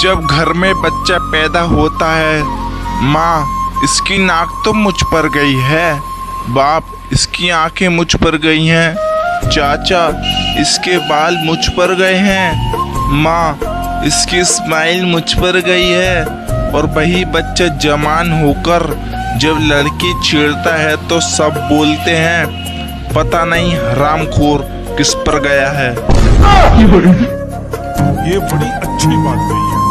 जब घर में बच्चा पैदा होता है, माँ, इसकी नाक तो मुझ पर गई है। बाप, इसकी आँखें मुझ पर गई हैं। चाचा, इसके बाल मुझ पर गए हैं। माँ, इसकी स्माइल मुझ पर गई है। और वही बच्चा जवान होकर जब लड़की छेड़ता है तो सब बोलते हैं, पता नहीं हरामखोर किस पर गया है। ये बड़ी अच्छी बात कही है।